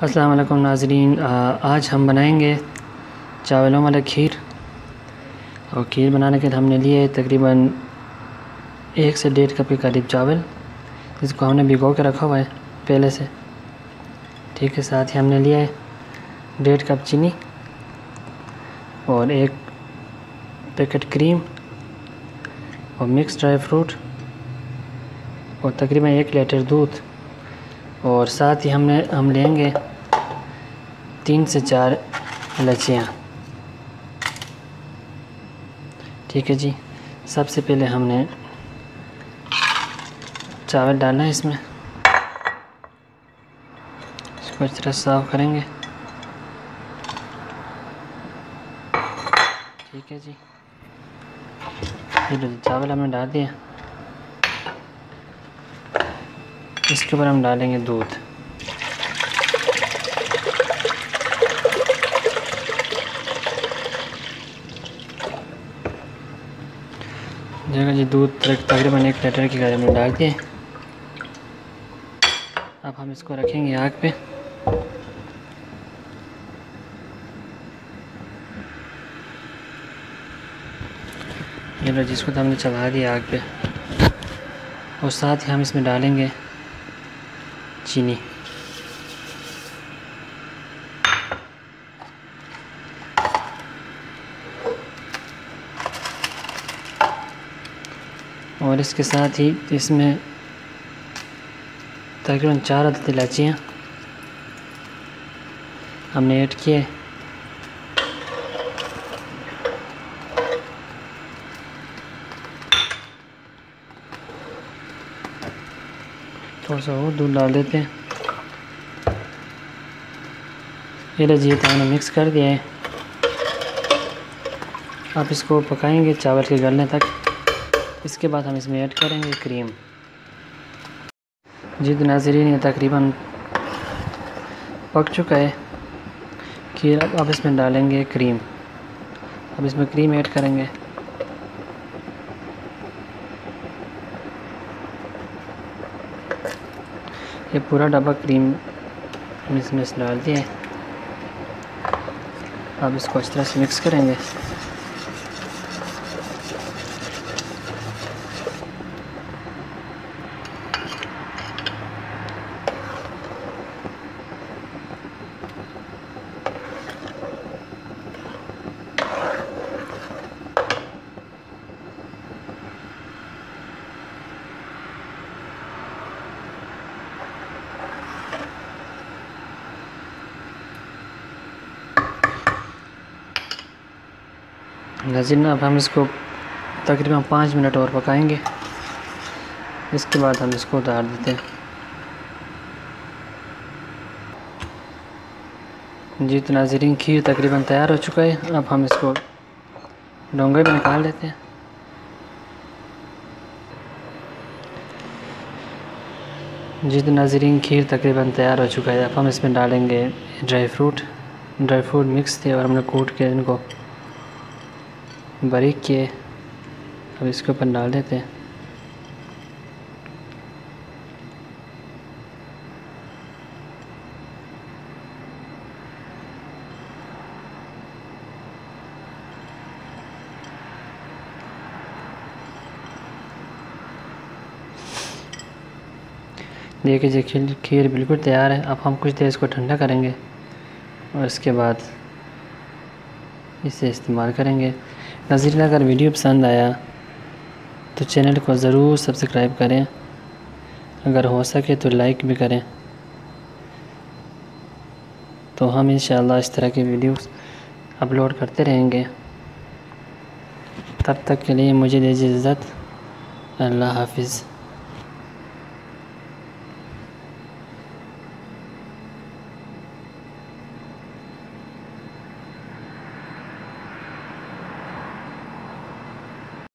السلام علیکم ناظرین آج ہم بنائیں گے چاولوں والا کھیر۔ اور کھیر بنانے کے لیے ہم نے لیے تقریباً ایک سے ڈیڑھ کپ کے قریب چاول، جس کو ہم نے بھگو کے رکھا ہوا ہے پہلے سے۔ ٹھیک ہے، ساتھ ہی ہم نے لیا ہے ڈیڑھ کپ چینی اور ایک پیکٹ کریم اور مکس ڈرائی فروٹ اور تقریباً ایک لیٹر دودھ۔ اور ساتھ ہی ہم نے ہم لیں گے تین سے چار لچیاں۔ ٹھیک ہے جی۔ سب سے پہلے ہم نے چاول ڈالنا ہے اس میں۔ اس کو اس طرح صاف کریں گے۔ ٹھیک ہے جی۔ چاول ہم نے ڈال دیا۔ اس کے اوپر ہم ڈالیں گے دودھ۔ جگہ جی دودھ تقریباً ایک لیٹر کی گاڑی میں ڈال دیے۔ اب ہم اس کو رکھیں گے آگ پہ۔ یہ جس کو تو ہم نے چلا دیا آگ پہ۔ اور ساتھ ہی ہم اس میں ڈالیں گے۔ چینی اور اس کے ساتھ ہی اس میں تقریباً چار عدد الائچیاں ہم نے ایڈ کیے۔ تھوڑا سا اور دودھ ڈال دیتے ہیں۔ یہ جی تو ہم نے مکس کر دیا ہے۔ آپ اس کو پکائیں گے چاول کے گلنے تک۔ اس کے بعد ہم اس میں ایڈ کریں گے کریم جی تو ناظرین، یہ تقریباً پک چکا ہے کھیر اب آپ اس میں ڈالیں گے کریم اب اس میں کریم ایڈ کریں گے۔ یہ پورا ڈبہ کریم اس میں ڈال دیا ہے۔ اب اس کو اس طرح سے مکس کریں گے۔ ناظرین اب ہم اس کو تقریباً پانچ منٹ اور پکائیں گے۔ اس کے بعد ہم اس کو اتار دیتے ہیں۔ جی تو ناظرین کھیر تقریباً تیار ہو چکا ہے۔ اب ہم اس کو ڈونگے میں نکال لیتے ہیں۔ جی تو ناظرین کھیر تقریباً تیار ہو چکا ہے۔ اب ہم اس میں ڈالیں گے dry fruit. Dry fruit mix تھے اور ہم نے کوٹ کے ان کو باریک کیے، اب اس کے اوپر ڈال دیتے۔ ہیں دیکھیں جی کھیر بالکل تیار ہے۔ اب ہم کچھ دیر اس کو ٹھنڈا کریں گے اور اس کے بعد اسے استعمال کریں گے۔ نظیر اگر ویڈیو پسند آیا تو چینل کو ضرور سبسکرائب کریں۔ اگر ہو سکے تو لائک بھی کریں۔ تو ہم انشاءاللہ اس طرح کی ویڈیوز اپلوڈ کرتے رہیں گے۔ تب تک کے لیے مجھے دیجیے عزت اللہ حافظ۔